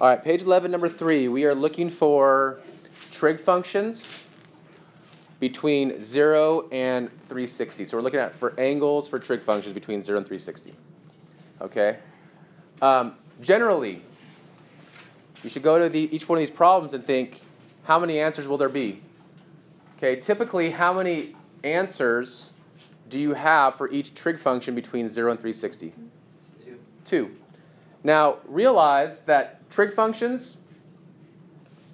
All right, page 11, number 3. We are looking for trig functions between 0 and 360. So we're looking at for angles for trig functions between 0 and 360. Okay? Um, generally, you should go to the, each one of these problems and think, how many answers will there be? Okay, typically, how many answers do you have for each trig function between 0 and 360? Two. Two. Now, realize that trig functions,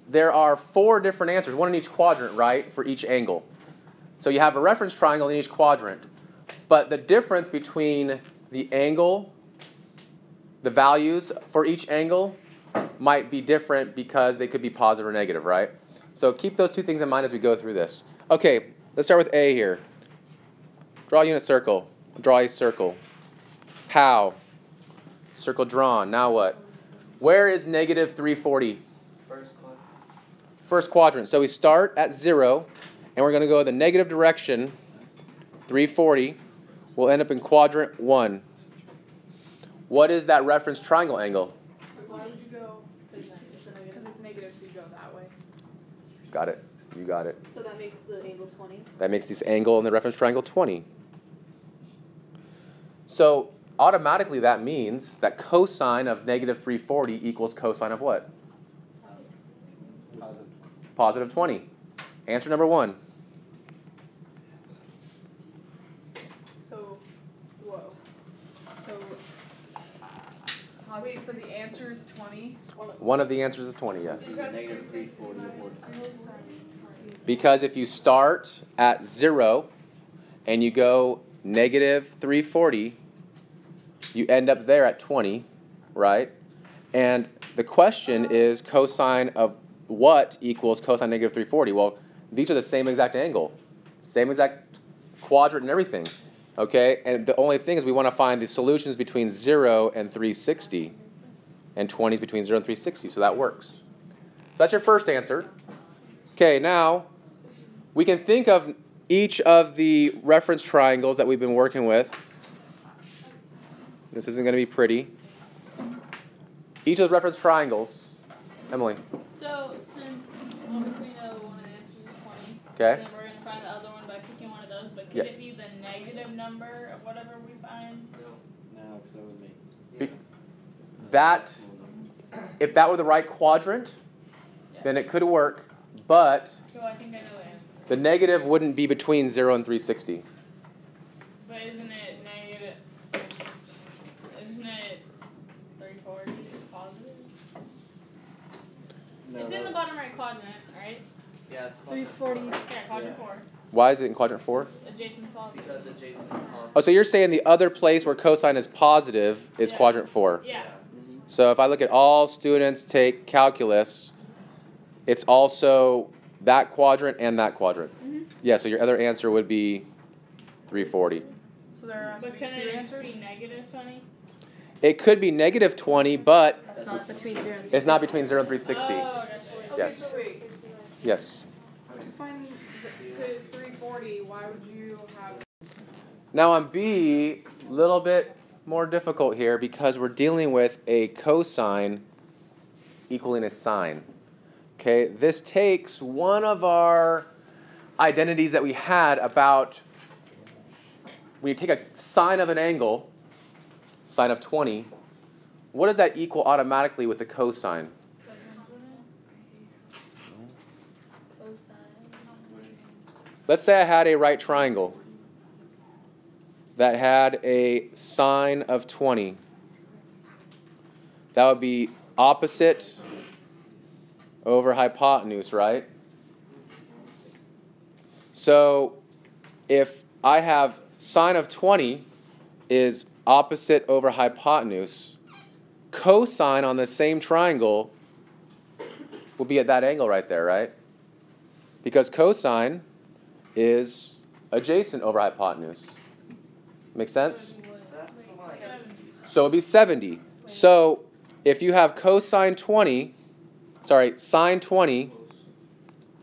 there are four different answers, one in each quadrant, right, for each angle. So you have a reference triangle in each quadrant. But the difference between the angle, the values for each angle, might be different because they could be positive or negative, right? So keep those two things in mind as we go through this. Okay, let's start with A here. Draw a unit circle. Draw a circle. How? Circle drawn. Now what? Where is negative 340? First one. First quadrant. So we start at 0, and we're going to go the negative direction, 340. We'll end up in quadrant 1. What is that reference triangle angle? Why would you go? Because it's negative, so you go that way. Got it. You got it. So that makes the angle 20. That makes this angle in the reference triangle 20. So automatically that means that cosine of negative 340 equals cosine of what? Positive. Positive 20. Answer number one. So, whoa. So, wait, so the answer is 20? One of the answers is 20, yes. You got Negative 360 340 minus or- cosine of 20. Because if you start at 0 and you go negative 340, you end up there at 20, right? And the question is cosine of what equals cosine negative 340? Well, these are the same exact angle, same exact quadrant and everything, okay? And the only thing is we want to find the solutions between 0 and 360, and 20 is between 0 and 360, so that works. So that's your first answer. Okay, now we can think of each of the reference triangles that we've been working with. This isn't going to be pretty. Each of those reference triangles, Emily, So since obviously we know one of the answers is twenty, okay? then we're gonna find the other one by picking one of those. But could Yes. it be the negative number of whatever we find? No, because that would make. Be- That, if that were the right quadrant, then it could work, but So I think I know the negative wouldn't be between 0 and 360. But isn't it negative? Isn't it three forty positive? No, it's in the bottom right quadrant, right? Yeah, it's Three positive. forty. Yeah, quadrant Yeah. four. Why is it in quadrant 4? Adjacent positive. Because adjacent positive. Oh, so you're saying the other place where cosine is positive is Yeah. quadrant 4. Yeah. So if I look at all students take calculus, it's also that quadrant and that quadrant. Mhm. Yeah, so your other answer would be 340. So there are to But can two it just answers? be negative twenty? It could be negative 20, but That's not between 0 and it's not between 0 and 360. Oh, gotcha. Okay, Yes. so wait. Yes. To find the, to 340, why would you have Now on B, a little bit more difficult here because we're dealing with a cosine equaling a sine. Okay, this takes one of our identities that we had about when you take a sine of an angle, sine of 20, what does that equal automatically with the cosine? Let's say I had a right triangle that had a sine of 20. That would be opposite over hypotenuse, right? So if I have sine of 20 is opposite over hypotenuse, cosine on the same triangle will be at that angle right there, right? Because cosine is adjacent over hypotenuse. Make sense? So it'd be 70. So if you have cosine 20, sorry, sine 20,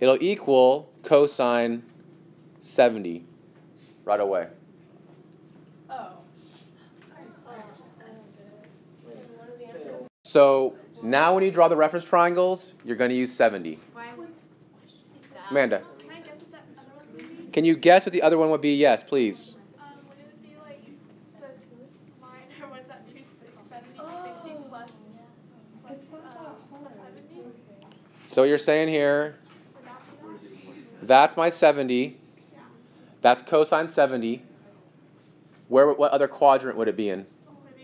it'll equal cosine 70 right away. Oh. So Now when you draw the reference triangles, you're going to use 70. Amanda, can I guess what that other one would be? can you guess what the other one would be? Yes, please. Um, would it be like the line, or what's that, two seventy, two sixty plus, plus, uh, plus seventy? So you're saying here, Would that be that? that's my 70. That's cosine 70. Where what other quadrant would it be in? Oh, would it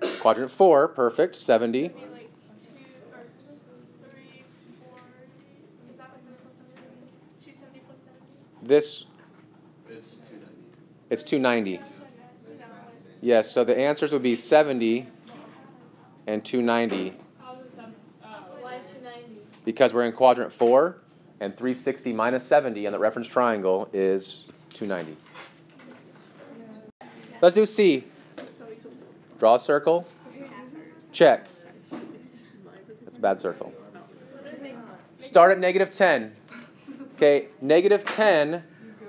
be quadrant four? Perfect, 70. Would it be like two, or three, four, is that what seven plus seventy is? Two seventy plus seventy? This It's two ninety. it's 290. Is that right? Yes, so the answers would be 70 and two ninety? because we're in quadrant 4 and 360 minus 70 on the reference triangle is 290. Let's do C. Draw a circle. Check. That's a bad circle. Start at negative 10. Okay, negative 10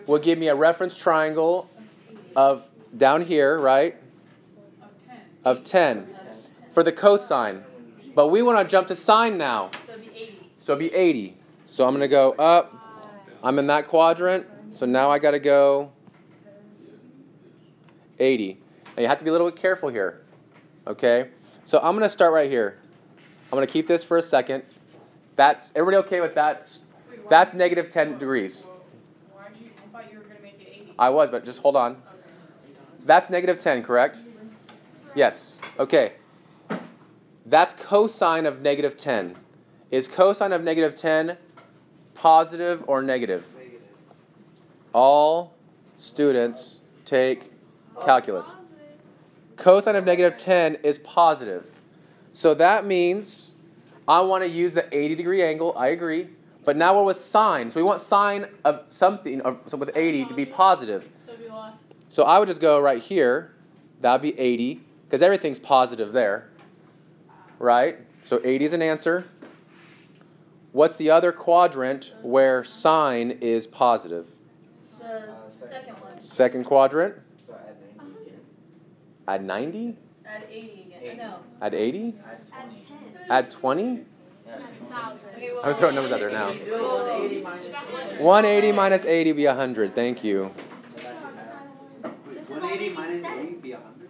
will give me a reference triangle of down here, right? Of 10 for the cosine. But we want to jump to sine now. So it'd be eighty. So be 80. So I'm going to go up. I'm in that quadrant. So now I got to go 80. Now you have to be a little bit careful here. Okay? So I'm going to start right here. I'm going to keep this for a second. That's everybody okay with that? Wait, That's negative 10 degrees. Why'd you, I thought you were gonna make it eighty. I was, but just hold on. That's negative 10, correct? Yes. Okay. That's cosine of negative 10. Is cosine of negative 10 positive or negative? Negative. All students take calculus. Cosine of negative 10 is positive. So that means I want to use the 80 degree angle. I agree. But now we're with sine. So we want sine of something of, so with 80 to be positive. So it'd be left. So I would just go right here. That would be 80 because everything's positive there. Right? So 80 is an answer. What's the other quadrant where sine is positive? The second one, Second quadrant. So add ninety again. Add 90? At eighty again, no. At 80? Add twenty. Add 20? I'm throwing numbers out there now. Just do it one eighty minus minus 80 be 100. Thank you. One eighty minus eighty be hundred.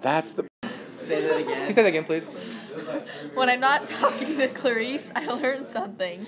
That's the. Say that Can you again. say that again, please? When I'm not talking to Clarice, I learn something.